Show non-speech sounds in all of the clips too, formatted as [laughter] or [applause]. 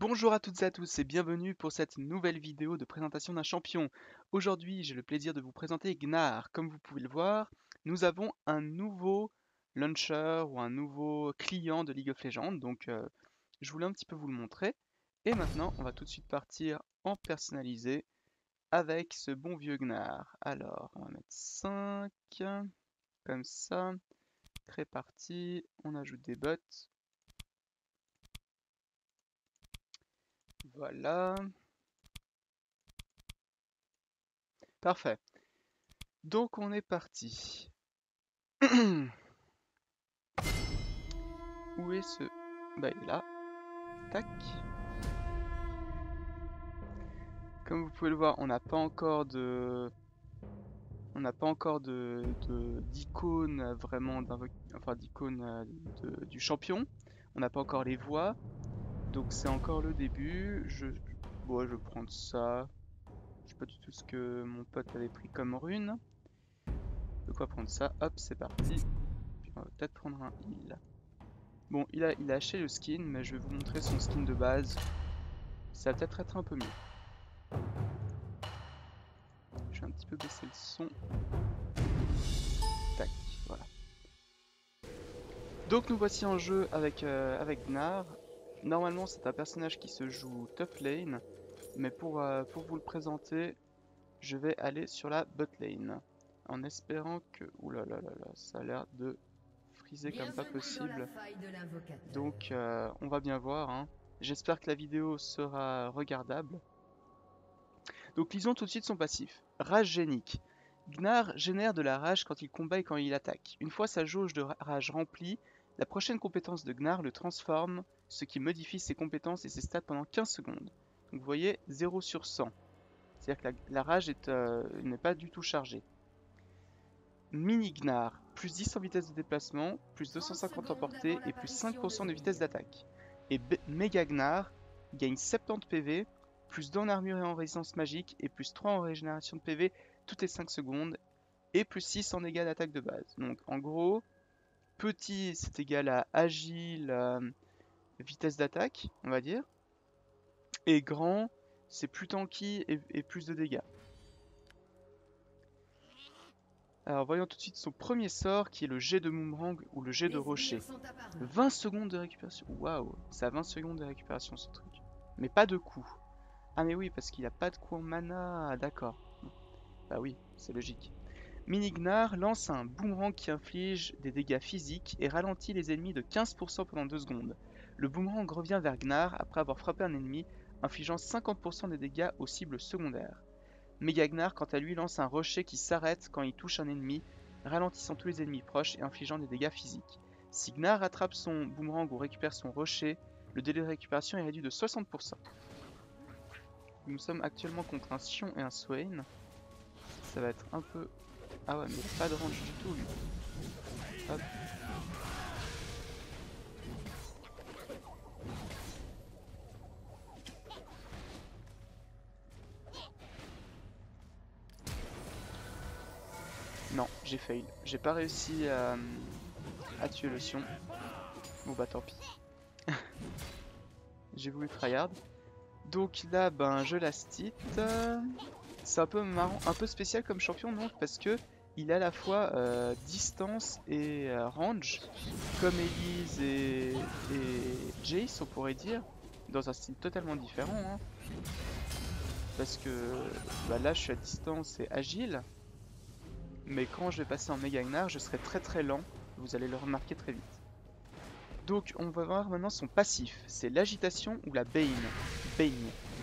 Bonjour à toutes et à tous et bienvenue pour cette nouvelle vidéo de présentation d'un champion. Aujourd'hui, j'ai le plaisir de vous présenter Gnar. Comme vous pouvez le voir, nous avons un nouveau launcher ou un nouveau client de League of Legends. Donc, euh, je voulais un petit peu vous le montrer. Et maintenant, on va tout de suite partir en personnalisé avec ce bon vieux Gnar. Alors, on va mettre 5, comme ça. Très parti, on ajoute des bots. Voilà. Parfait. Donc on est parti. [clears throat] Où est ce... Bah il est là. Tac. Comme vous pouvez le voir, on n'a pas encore de... On n'a pas encore de d'icône vraiment enfin d'icône euh, du champion. On n'a pas encore les voix. Donc c'est encore le début. Je, bon, je vais prendre ça. Je sais pas du tout ce que mon pote avait pris comme rune. De quoi prendre ça? Hop, c'est parti. Puis on va peut-être prendre un heal. Bon, il a, il acheté le skin, mais je vais vous montrer son skin de base. Ça va peut-être être un peu mieux. Je vais un petit peu baisser le son. Tac, voilà. Donc nous voici en jeu avec, euh, avec Gnar. Normalement, c'est un personnage qui se joue tough lane, mais pour, euh, pour vous le présenter, je vais aller sur la bot lane, en espérant que... Oulala, là là là, ça a l'air de friser comme pas possible. Donc, euh, on va bien voir. Hein. J'espère que la vidéo sera regardable. Donc, lisons tout de suite son passif. Rage génique. Gnar génère de la rage quand il combat et quand il attaque. Une fois sa jauge de rage remplie, la prochaine compétence de Gnar le transforme, ce qui modifie ses compétences et ses stats pendant 15 secondes. Donc vous voyez, 0 sur 100. C'est-à-dire que la, rage euh, n'est pas du tout chargée. Mini Gnar, plus 10 en vitesse de déplacement, plus 250 en portée et plus 5% de vitesse d'attaque. Et Mega Gnar gagne 70 PV, plus 2 en armure et en résistance magique, et plus 3 en régénération de PV toutes les 5 secondes, et plus 6 en dégâts d'attaque de base. Donc en gros, Petit, c'est égal à agile, euh, vitesse d'attaque, on va dire. Et grand, c'est plus tanky et, plus de dégâts. Alors voyons tout de suite son premier sort qui est le jet de boomerang ou le jet de rocher. 20 secondes de récupération. Waouh, ça a 20 secondes de récupération ce truc. Mais pas de coup. Ah mais oui, parce qu'il a pas de coup en mana. D'accord. Bah oui, c'est logique. Minignar lance un boomerang qui inflige des dégâts physiques et ralentit les ennemis de 15% pendant 2 secondes. Le boomerang revient vers Gnar après avoir frappé un ennemi, infligeant 50% des dégâts aux cibles secondaires. Megagnar quant à lui lance un rocher qui s'arrête quand il touche un ennemi, ralentissant tous les ennemis proches et infligeant des dégâts physiques. Si Gnar rattrape son boomerang ou récupère son rocher, le délai de récupération est réduit de 60%. Nous sommes actuellement contre un Sion et un Swain. Ça va être un peu ah ouais, mais pas de range du tout, lui. Hop. Non, j'ai fail. J'ai pas réussi à, à tuer le Sion. Bon bah tant pis. [laughs] j'ai voulu tryhard. Donc là, ben je la stit. C'est un peu marrant, un peu spécial comme champion, non? Parce que il a à la fois euh, distance et euh, range, comme Elise et, Jace, on pourrait dire, dans un style totalement différent. Hein. Parce que bah là, je suis à distance et agile, mais quand je vais passer en Megagnar, je serai très très lent, vous allez le remarquer très vite. Donc, on va voir maintenant son passif, c'est l'agitation ou la bane. Bane,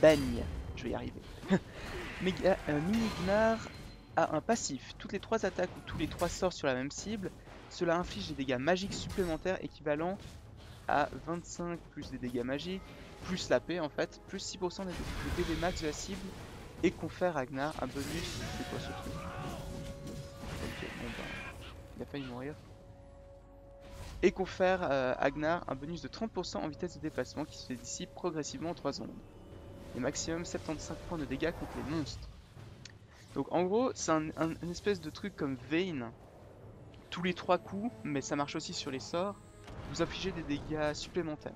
bagne, je vais y arriver. [laughs] Mega, euh, Minignar a un passif. Toutes les trois attaques ou tous les trois sorts sur la même cible, cela inflige des dégâts magiques supplémentaires équivalents à 25 plus des dégâts magiques, plus la paix en fait, plus 6% des DD max de la cible et confère à Gnar un bonus. C'est quoi ce truc Ok, bon bah, il a failli mourir. Et confère euh, à Gnar un bonus de 30% en vitesse de déplacement qui se dissipe progressivement en 3 secondes. Maximum 75 points de dégâts contre les monstres. Donc en gros, c'est un, espèce de truc comme Vayne. Tous les trois coups, mais ça marche aussi sur les sorts, vous infligez des dégâts supplémentaires.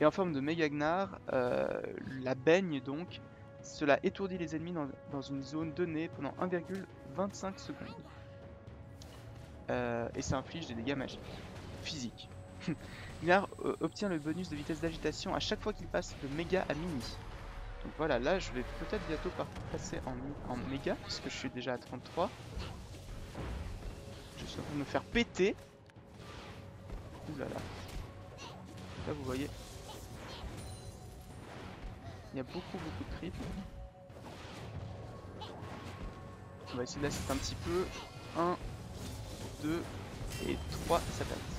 Et en forme de méga gnar, euh, la baigne donc, cela étourdit les ennemis dans, dans une zone donnée pendant 1,25 secondes. Euh, et ça inflige des dégâts magiques. Physiques. [laughs] Euh, obtient le bonus de vitesse d'agitation à chaque fois qu'il passe de méga à mini. Donc voilà, là je vais peut-être bientôt passer en, en méga, puisque je suis déjà à 33. Je suis en train de me faire péter. Ouh là là. Là vous voyez. Il y a beaucoup beaucoup de creep. On va essayer d'assister un petit peu. 1, 2 et 3, ça passe.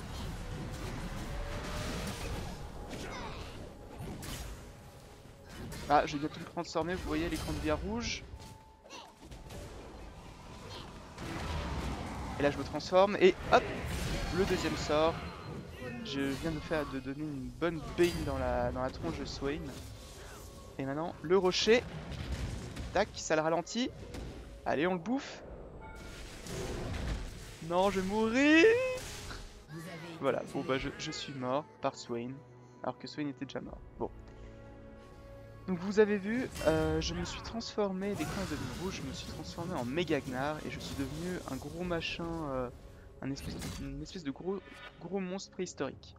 Ah, je vais bientôt le transformer, vous voyez l'écran de via rouge. Et là je me transforme et hop Le deuxième sort. Je viens de faire de donner une bonne baigne dans la, dans la tronche de Swain. Et maintenant le rocher. Tac, ça le ralentit. Allez on le bouffe. Non je vais mourir Voilà, bon bah je, je suis mort par Swain. Alors que Swain était déjà mort. Bon. Donc vous avez vu, euh, je me suis transformé, l'écran est devenu rouge, je me suis transformé en méga gnar et je suis devenu un gros machin, euh, une espèce de gros, gros monstre préhistorique.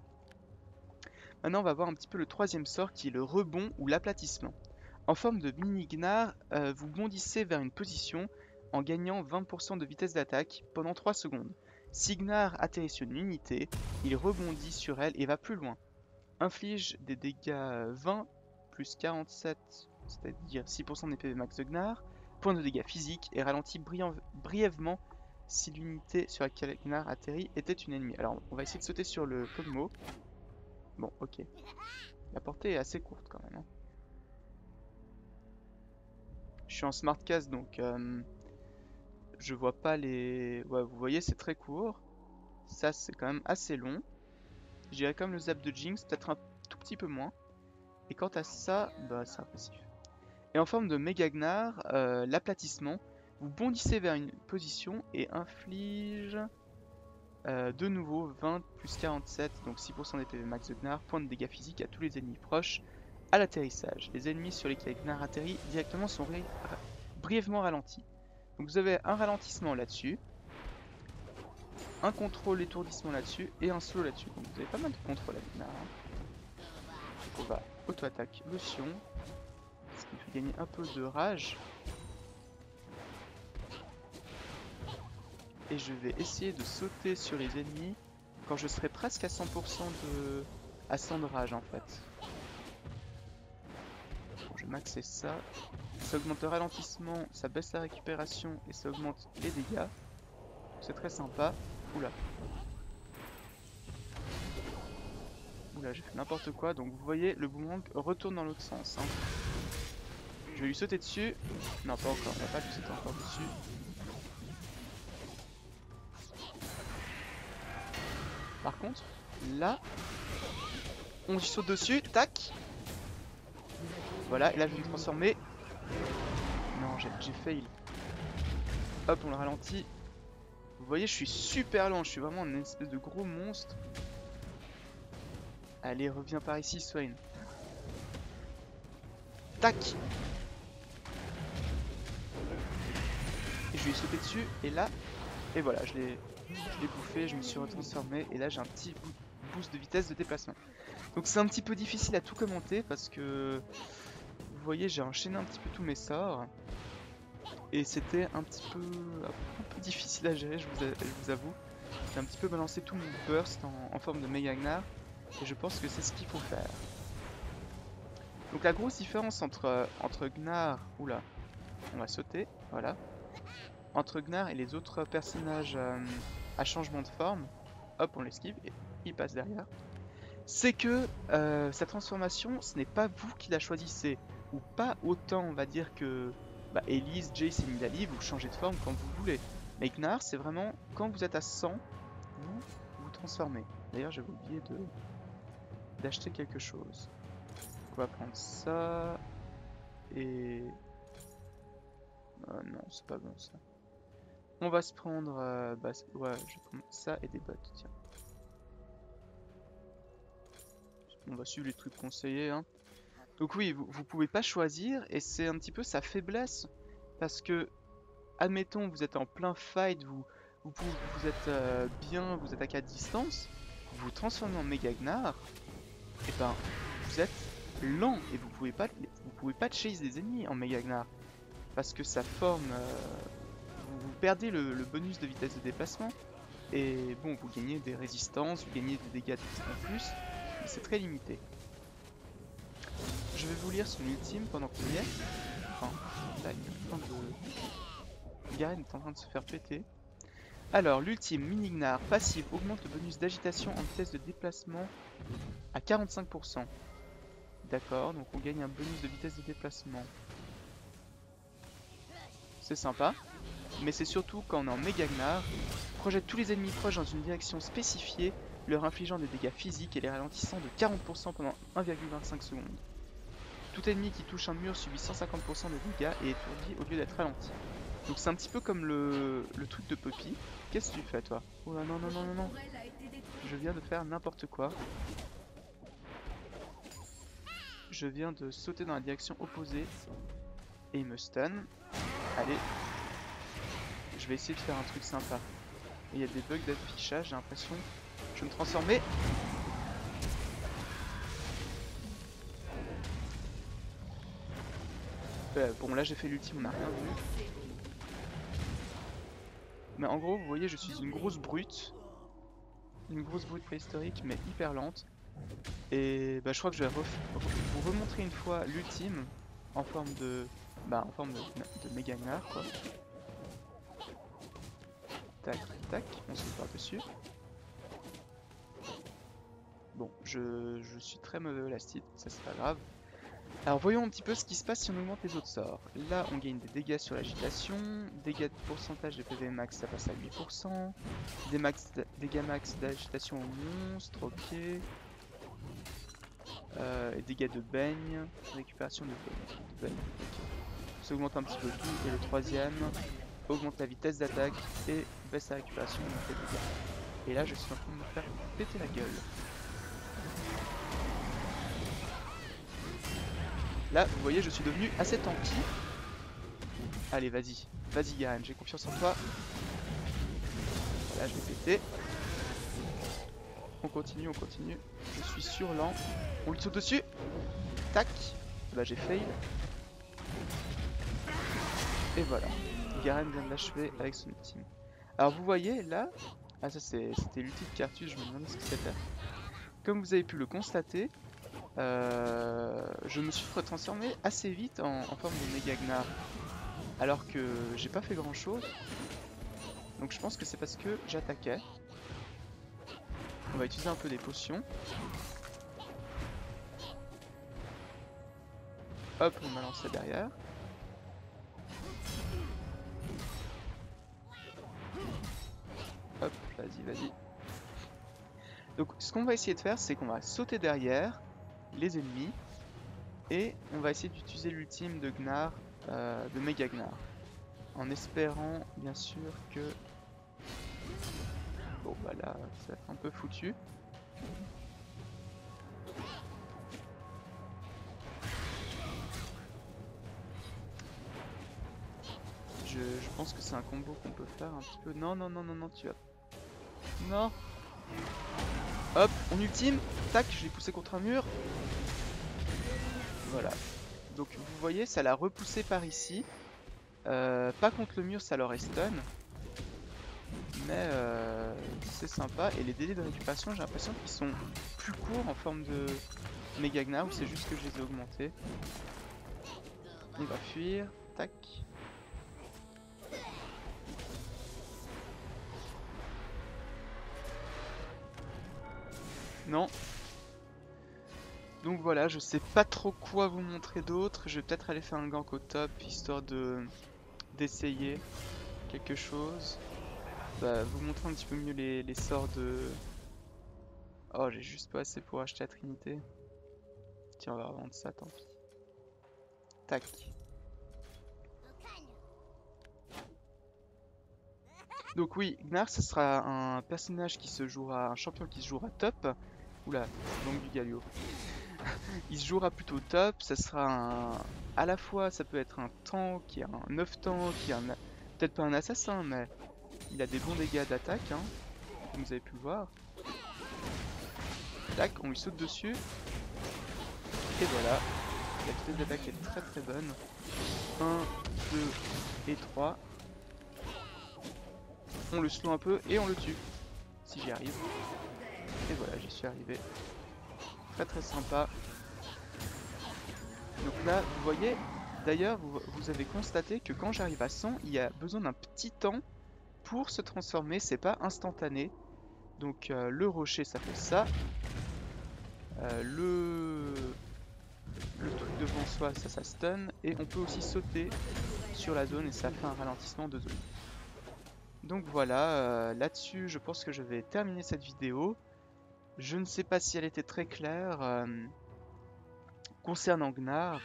Maintenant on va voir un petit peu le troisième sort qui est le rebond ou l'aplatissement. En forme de mini gnar, euh, vous bondissez vers une position en gagnant 20% de vitesse d'attaque pendant 3 secondes. Si Gnar atterrit sur une unité, il rebondit sur elle et va plus loin. Inflige des dégâts 20 plus 47, c'est-à-dire 6% des PV max de Gnar, point de dégâts physiques et ralentit brièvement si l'unité sur laquelle Gnar atterrit était une ennemie. Alors on va essayer de sauter sur le pommeau. Bon, ok. La portée est assez courte quand même. hein. Je suis en smart cast donc euh, je vois pas les. Vous voyez, c'est très court. Ça, c'est quand même assez long. J'irais comme le zap de Jinx, peut-être un tout petit peu moins. Et quant à ça, bah c'est impressif. Et en forme de méga gnar, euh, l'aplatissement, vous bondissez vers une position et inflige euh, de nouveau 20 plus 47, donc 6% des PV max de gnar, point de dégâts physiques à tous les ennemis proches à l'atterrissage. Les ennemis sur lesquels gnar atterrit directement sont brièvement ralentis. Donc vous avez un ralentissement là-dessus, un contrôle étourdissement là-dessus et un slow là-dessus. Donc vous avez pas mal de contrôle avec Gnar. hein. Auto-attaque lotion, ce qui fait gagner un peu de rage. Et je vais essayer de sauter sur les ennemis quand je serai presque à 100% de... à 100 de rage en fait. Je vais maxer ça. Ça augmente le ralentissement, ça baisse la récupération et ça augmente les dégâts. C'est très sympa. Oula. J'ai fait n'importe quoi. Donc vous voyez, le boomerang retourne dans l'autre sens. hein. Je vais lui sauter dessus. Non, pas encore. On va pas lui sauter encore dessus. Par contre, là, on lui saute dessus. Tac. Voilà, et là je vais me transformer. Non, j'ai j'ai fail. Hop, on le ralentit. Vous voyez, je suis super lent, je suis vraiment une espèce de gros monstre. Allez, reviens par ici, Swain. Tac Et je lui ai sauté dessus, et là, et voilà, je l'ai bouffé, je me suis retransformé, et là j'ai un petit boo- boost de vitesse de déplacement. Donc c'est un petit peu difficile à tout commenter, parce que, vous voyez, j'ai enchaîné un petit peu tous mes sorts. Et c'était un petit peu difficile à gérer, je vous, avoue. J'ai un petit peu balancé tout mon burst en, forme de Mega Gnar, et je pense que c'est ce qu'il faut faire. Donc la grosse différence entre, euh, entre Gnar, oula, on va sauter, voilà. Entre Gnar et les autres personnages euh, à changement de forme, hop on l'esquive et il passe derrière. C'est que euh, sa transformation, ce n'est pas vous qui la choisissez, ou pas autant on va dire que bah, Elise, Jace et Nidali, vous changez de forme quand vous voulez. Mais Gnar, c'est vraiment quand vous êtes à 100, vous vous transformez. D'ailleurs, j'avais oublié de d'acheter quelque chose. On va prendre ça et Ah non, c'est pas bon ça. On va se prendre, euh, bah, ouais, je vais prendre ça et des bottes. Tiens. On va suivre les trucs conseillés. Hein. Donc oui, vous, vous pouvez pas choisir et c'est un petit peu sa faiblesse. Parce que, admettons, vous êtes en plein fight, vous, vous, êtes euh, bien, vous attaquez à distance, vous vous transformez en méga gnar, et ben vous êtes lent et vous pouvez pas vous pouvez pas chase des ennemis en méga gnar parce que ça forme euh, vous, perdez le, bonus de vitesse de déplacement et bon vous gagnez des résistances, vous gagnez des dégâts en plus, mais c'est très limité. Je vais vous lire son ultime pendant qu'on y est. Enfin, là il est en train de. Garen est en train de se faire péter. Alors, l'ultime Minignar passive augmente le bonus d'agitation en vitesse de déplacement à 45%. D'accord, donc on gagne un bonus de vitesse de déplacement. C'est sympa. Mais c'est surtout quand on est en Megagnar, projette tous les ennemis proches dans une direction spécifiée, leur infligeant des dégâts physiques et les ralentissant de 40% pendant 1,25 secondes. Tout ennemi qui touche un mur subit 150% de dégâts et est étourdi au lieu d'être ralenti. Donc c'est un petit peu comme le, le truc de Poppy. Qu'est-ce que tu fais toi? Oh non non non non non Je viens de faire n'importe quoi. Je viens de sauter dans la direction opposée et il me stun. Allez. Je vais essayer de faire un truc sympa. Il y a des bugs d'affichage, j'ai l'impression. Je vais me transformer. Euh, bon là j'ai fait l'ultime, on n'a rien vu. Mais en gros, vous voyez, je suis une grosse brute. Une grosse brute préhistorique, mais hyper lente. Et bah, je crois que je vais vous remontrer une fois l'ultime en forme de. Bah, en forme de, de méga quoi. Tac, tac, on se met par-dessus. Bon, je, je suis très mauvais au ça c'est pas grave. Alors voyons un petit peu ce qui se passe si on augmente les autres sorts. Là on gagne des dégâts sur l'agitation, dégâts de pourcentage de PV max ça passe à 8%, des max d- dégâts max d'agitation au monstre, ok. Euh, et dégâts de baigne, récupération de baigne. de. Ça augmente un petit peu tout. Et le troisième augmente la vitesse d'attaque et baisse la récupération. Et là je suis en train de me faire péter la gueule. Là, vous voyez, je suis devenu assez tanky. Allez, vas-y. Vas-y, Garen, j'ai confiance en toi. Voilà, je vais péter. On continue, on continue. Je suis sur lent. On lui saute dessus. Tac. Bah, j'ai fail. Et voilà. Garen vient de l'achever avec son ultime. Alors, vous voyez, là... Ah, ça, c'était l'ultime cartouche, je me demandais ce que c'était. Comme vous avez pu le constater, euh, je me suis retransformé assez vite en, forme de méga gnar. Alors que j'ai pas fait grand chose. Donc je pense que c'est parce que j'attaquais. On va utiliser un peu des potions. Hop, on m'a lancé derrière. Hop, vas-y, vas-y. Donc ce qu'on va essayer de faire, c'est qu'on va sauter derrière les ennemis et on va essayer d'utiliser l'ultime de Gnar, euh, de Mega Gnar, en espérant bien sûr que bon bah là ça être un peu foutu. Je, je pense que c'est un combo qu'on peut faire un petit peu. Non non non non non tu vas. Non. Hop, on ultime. Tac, je l'ai poussé contre un mur. Voilà. Donc vous voyez, ça l'a repoussé par ici. Euh, pas contre le mur, ça leur est stun. Mais euh, c'est sympa. Et les délais de récupération, j'ai l'impression qu'ils sont plus courts en forme de Megagna ou c'est juste que je les ai augmentés. On va fuir. Tac. Non. Donc voilà, je sais pas trop quoi vous montrer d'autre. Je vais peut-être aller faire un gank au top, histoire de d'essayer quelque chose. Bah, vous montrer un petit peu mieux les, les sorts de... Oh, j'ai juste pas assez pour acheter la Trinité. Tiens, on va revendre ça, tant pis. Tac. Donc oui, Gnar, ce sera un personnage qui se jouera, un champion qui se jouera top. Oula, donc du Galio. [laughs] il se jouera plutôt top, ça sera un... À la fois, ça peut être un tank, qui un 9 tank, qui un... Peut-être pas un assassin, mais il a des bons dégâts d'attaque, hein, comme vous avez pu le voir. Tac, on lui saute dessus. Et voilà. La vitesse d'attaque est très très bonne. 1, 2 et 3. On le slow un peu et on le tue. Si j'y arrive. Et voilà, j'y suis arrivé. Très très sympa. Donc là, vous voyez, d'ailleurs, vous, avez constaté que quand j'arrive à 100, il y a besoin d'un petit temps pour se transformer. C'est pas instantané. Donc euh, le rocher, ça fait ça. Euh, le... le truc devant soi, ça, ça stun. Et on peut aussi sauter sur la zone et ça fait un ralentissement de zone. Donc voilà, euh, là-dessus, je pense que je vais terminer cette vidéo. Je ne sais pas si elle était très claire. Euh, concernant Gnar,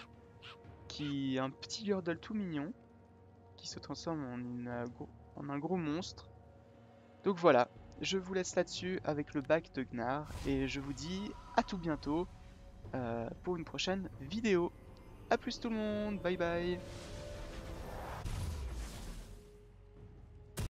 qui est un petit girdle tout mignon, qui se transforme euh, en un gros monstre. Donc voilà, je vous laisse là-dessus avec le bac de Gnar, et je vous dis à tout bientôt euh, pour une prochaine vidéo. A plus tout le monde, bye bye